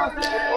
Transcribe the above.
Yeah.